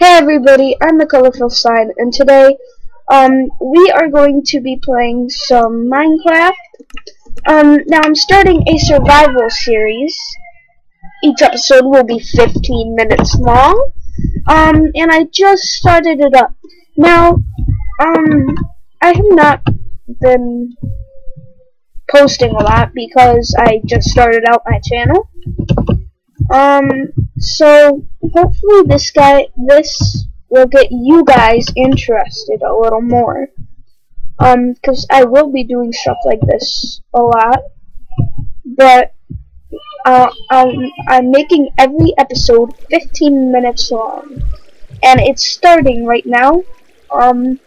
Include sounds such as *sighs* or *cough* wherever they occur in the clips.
Hey everybody, I'm the Colorful Sign, and today, um, we are going to be playing some Minecraft. Um, now I'm starting a survival series. Each episode will be 15 minutes long. Um, and I just started it up. Now, um, I have not been posting a lot because I just started out my channel. Um, so hopefully this guy, this will get you guys interested a little more. Um, because I will be doing stuff like this a lot, but uh, um, I'm making every episode 15 minutes long, and it's starting right now. Um,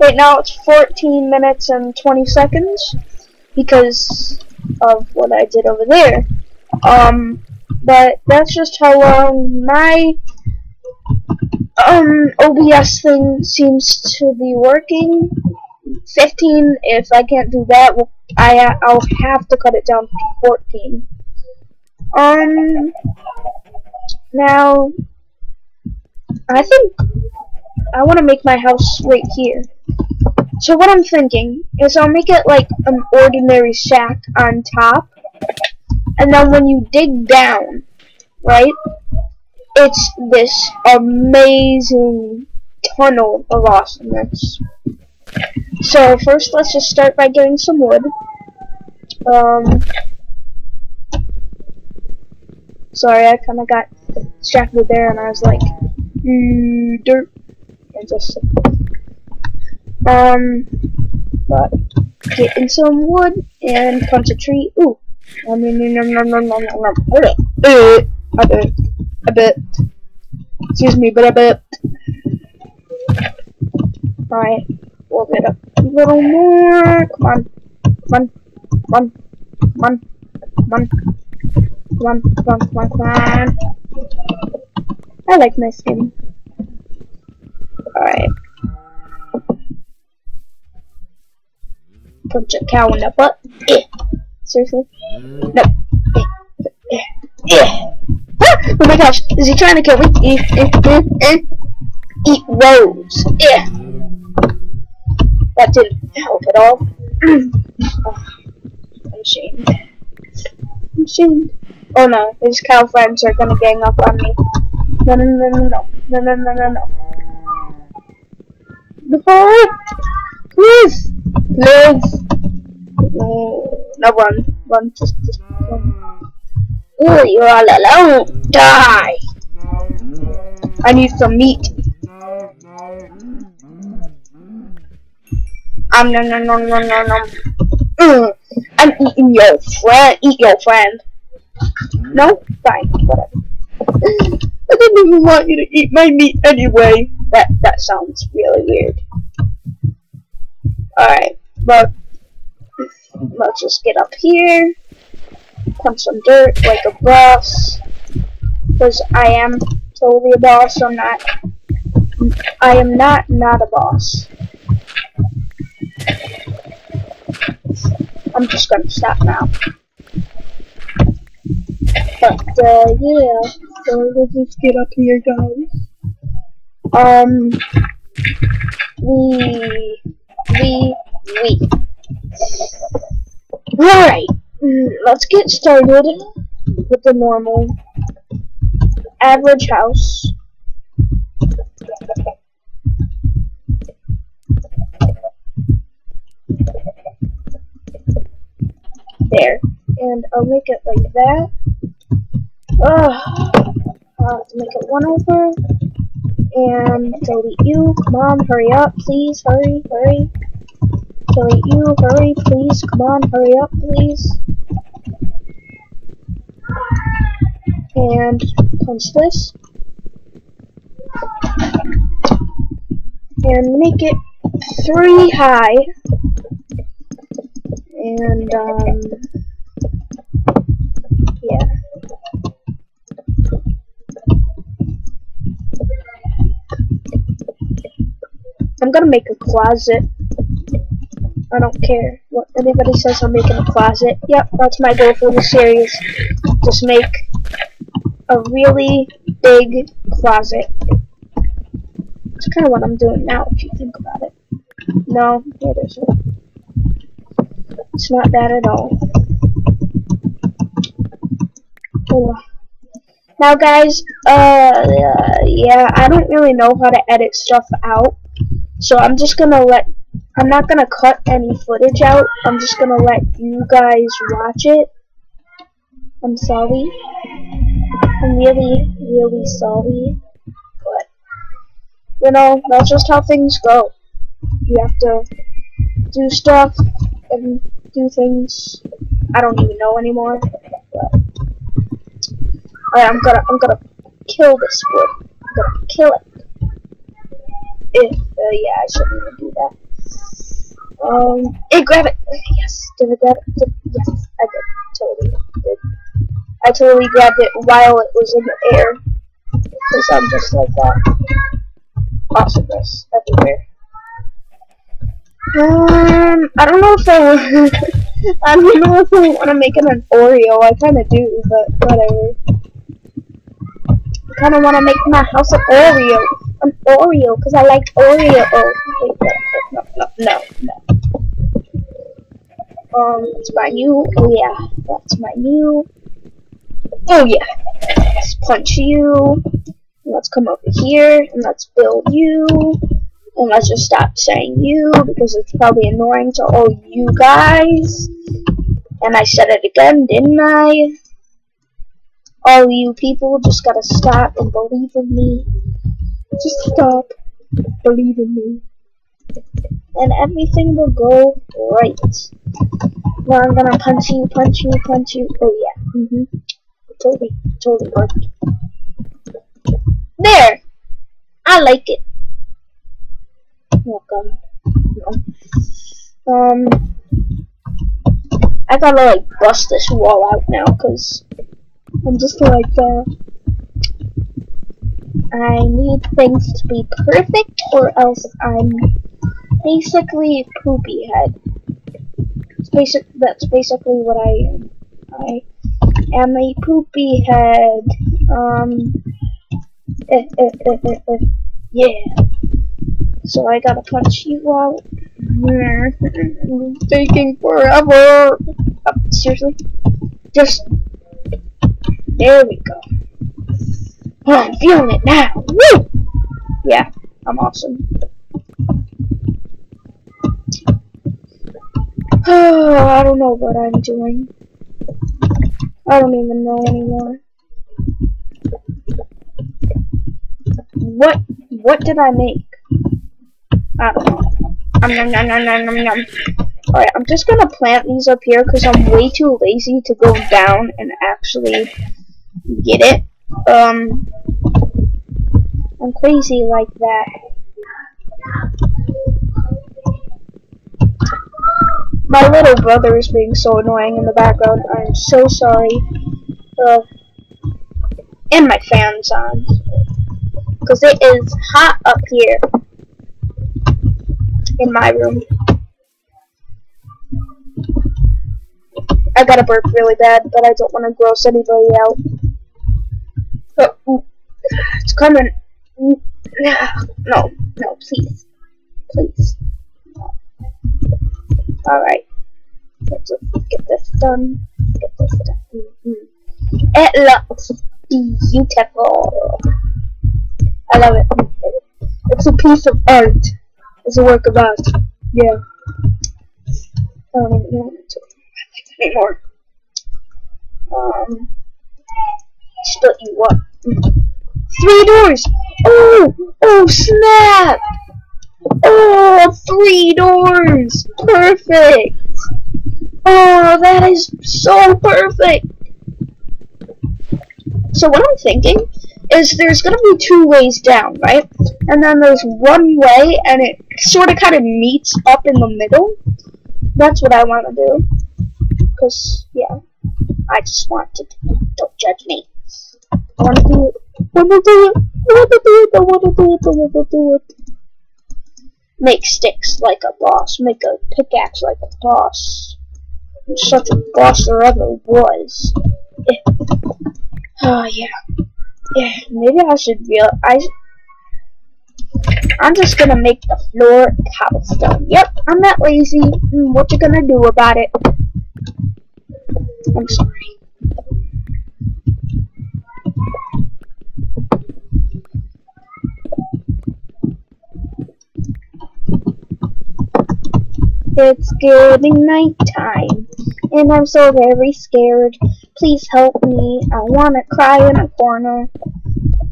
right now it's 14 minutes and 20 seconds because of what I did over there. Um, but that's just how long my um OBS thing seems to be working. 15. If I can't do that, I I'll have to cut it down to 14. Um. Now, I think I want to make my house right here. So what I'm thinking is I'll make it like an ordinary shack on top and then when you dig down, right, it's this amazing tunnel of awesomeness. So first, let's just start by getting some wood. Um, sorry, I kind of got distracted there, and I was like, mm, dirt, and just um, but getting some wood and punch a tree. Ooh, I mean, no, no, no, no, no, no. Uh, I bet. I bet. Excuse me, but I bet. Alright, we'll get up a little more. Come on. Come on. Come on. Come on. Come on. Come on, come on, come on, come on. I like my skin. Alright. Punch a cow in the butt. Eh. Seriously? Mm. No. Yeah. yeah. Ah! Oh my gosh, is he trying to kill me? Eat, eat, eat, eat rose. Yeah. That didn't help at all. *clears throat* oh, I'm ashamed. I'm ashamed. Oh no, his cow friends are gonna gang up on me. No, no, no, no, no. No, no, no, no, no. Before! Please! Please! No, no run, run, just, just run. Oh, you're all alone. Die. I need some meat. Um, no, no, no, no, no, no. Mm, I'm eating your friend. Eat your friend. No? Fine, whatever. I didn't even want you to eat my meat anyway. That that sounds really weird. Alright, but let's just get up here. Punch some dirt like a boss. Because I am totally a boss, I'm not I am not not a boss. I'm just gonna stop now. But uh yeah, so let's just get up here guys. Um we we we Alright, mm, let's get started with the normal average house. There. And I'll make it like that. Ugh. I'll make it one over. And delete you. On, hurry up, please. Hurry, hurry. Delete you. Hurry, please. Come on, hurry up, please. And punch this. And make it three high. And, um, yeah. I'm gonna make a closet. I don't care what anybody says I'm making a closet. Yep, that's my goal for the series. Just make a really big closet. It's kind of what I'm doing now, if you think about it. No, it isn't. It's not that at all. Now, guys, uh, yeah, I don't really know how to edit stuff out, so I'm just gonna let, I'm not gonna cut any footage out, I'm just gonna let you guys watch it. I'm sorry. I'm really, really sorry, but, you know, that's just how things go. You have to do stuff and do things I don't even know anymore, Alright, I'm gonna I'm gonna kill this wood. I'm gonna kill it. If uh, yeah, I shouldn't even do that. Um, hey, grab it. Yes, did I grab it? Did, yes, I did. Totally did. I totally grabbed it while it was in the air. Cause I'm just like that. Awesomeness everywhere. Um, I don't know if I, *laughs* I don't know if I want to make it an Oreo. I kind of do, but whatever I kind of want to make my house an Oreo. An Oreo, because I like Oreo. Oh, Um, it's my new, oh yeah, that's my new, oh yeah, let's punch you, let's come over here, and let's build you, and let's just stop saying you, because it's probably annoying to all you guys, and I said it again, didn't I? all you people just gotta stop and believe in me. Just stop, believe in me. And everything will go right. Now I'm gonna punch you, punch you, punch you. Oh yeah. Mm hmm Totally, totally worked. There! I like it. Welcome. Um, I gotta like bust this wall out now, cause I'm just like, uh, I need things to be perfect or else I'm basically poopy head. It's basic, that's basically what I am. I am a poopy head. Um, eh, eh, eh, eh, eh. yeah. So I gotta punch you out. Taking forever. Oh, seriously? Just there we go. Oh, I'm feeling it now. Woo! Yeah, I'm awesome. Oh, *sighs* I don't know what I'm doing. I don't even know anymore. What what did I make? Know. Um, nom, nom. Alright, I'm just gonna plant these up here because I'm way too lazy to go down and actually Get it? Um, I'm crazy like that. My little brother is being so annoying in the background. I'm so sorry. Uh, and my fan's on. Because it is hot up here. In my room. I gotta burp really bad, but I don't want to gross anybody out. Oh, it's coming. No, no, please. Please. Alright. Let's get this done. Get this done. Mm -hmm. It looks beautiful. I love it. It's a piece of art. It's a work of art. Yeah. I don't even know what to anymore. Um, split you what? Three doors! Oh! Oh, snap! Oh, three doors! Perfect! Oh, that is so perfect! So what I'm thinking is there's gonna be two ways down, right? And then there's one way, and it sort of kind of meets up in the middle. That's what I want to do. Because, yeah, I just want to. Don't judge me. I wanna do it. I wanna do it. I wanna do it. I wanna do it. I wanna do it. Make sticks like a boss. Make a pickaxe like a boss. Such a boss there ever was. Oh yeah. Yeah, maybe I should real I I'm just gonna make the floor cobblestone. Yep, I'm not lazy. Mm, what you gonna do about it? I'm sorry. It's getting nighttime, and I'm so very scared. Please help me. I wanna cry in a corner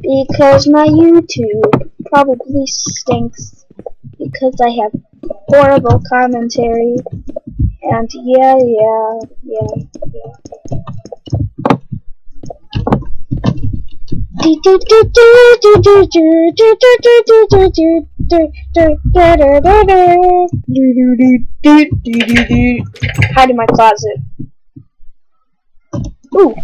because my YouTube probably stinks because I have horrible commentary. And yeah, yeah, yeah, yeah. Hide in my closet. Ooh.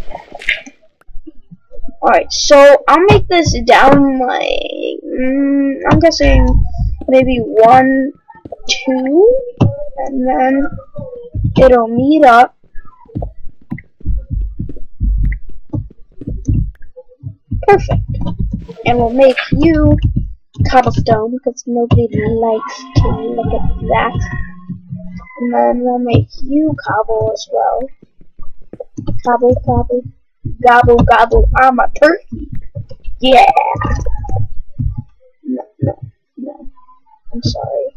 Alright, so I'll make this down like, mm, I'm guessing maybe one, two, and then it'll meet up. Perfect. And we'll make you cobblestone because nobody likes to look at that. And then we'll make you cobble as well. Cobble, cobble, gobble, gobble. I'm a turkey. Yeah. No, no, no. I'm sorry.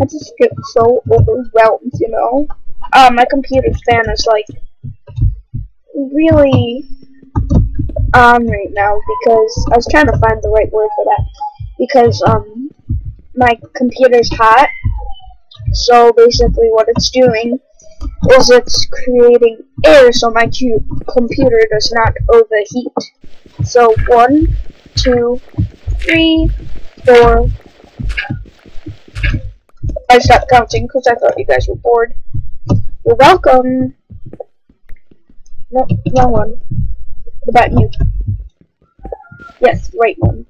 I just get so overwhelmed, you know? Uh, my computer's fan is like really on right now because I was trying to find the right word for that. Because um my computer's hot. So basically what it's doing is it's creating air so my computer does not overheat. So one two three four. I stopped counting because I thought you guys were bored. You're welcome. No wrong one what about you? Yes, right one.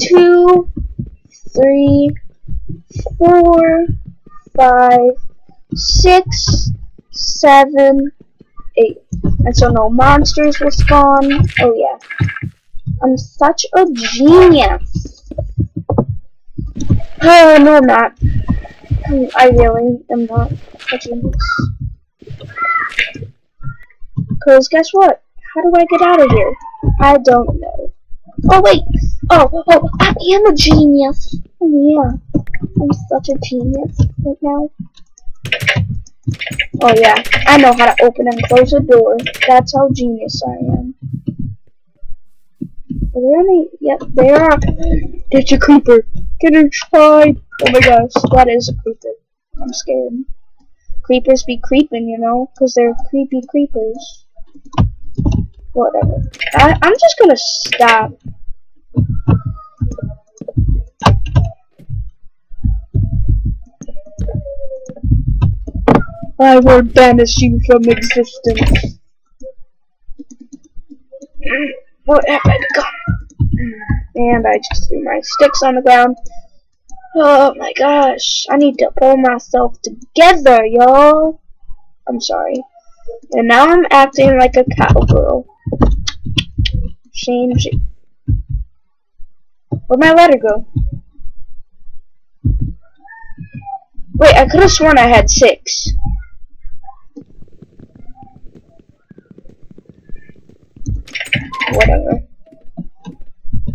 Two, three, four, five, six, seven, eight. And so no monsters will spawn. Oh yeah. I'm such a genius. Oh, *sighs* no I'm not. I really am not a genius. Because guess what? How do I get out of here? I don't know. Oh, wait. Oh, oh, oh I am a genius. Oh, yeah. I'm such a genius right now. Oh, yeah. I know how to open and close a door. That's how genius I am. Are there any? Yep, there are. Get a creeper. Get inside. Oh my gosh, that is a creeper. I'm scared. Creepers be creeping, you know, because they're creepy creepers. Whatever. I, I'm just gonna stop. I will banish you from existence. What happened? And I just threw my sticks on the ground. Oh my gosh. I need to pull myself together, y'all. I'm sorry. And now I'm acting like a cowgirl. Shame. Where'd my letter go? Wait, I could have sworn I had six. Whatever.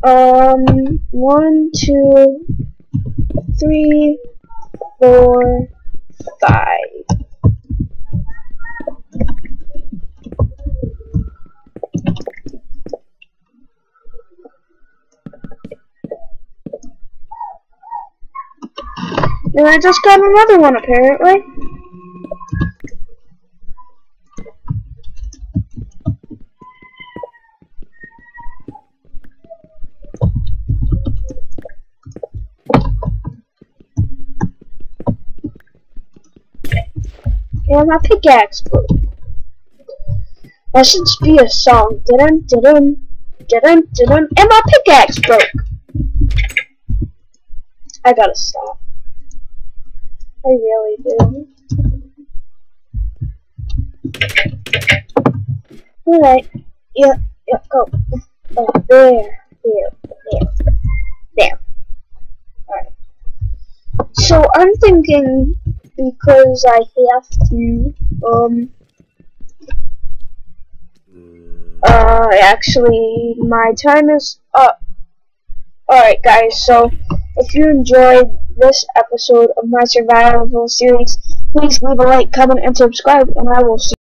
Um, one, two, three, four, five. And I just got another one apparently. And my pickaxe broke. That should be a song. Didn't, didn't, didn't, didn't, and my pickaxe broke. I gotta stop. I really do. Alright. Yep, yep, go. Oh, there, there, there, there. Alright. So I'm thinking because I have to, um, uh, actually, my time is up. Alright guys, so if you enjoyed this episode of my survival series, please leave a like, comment, and subscribe, and I will see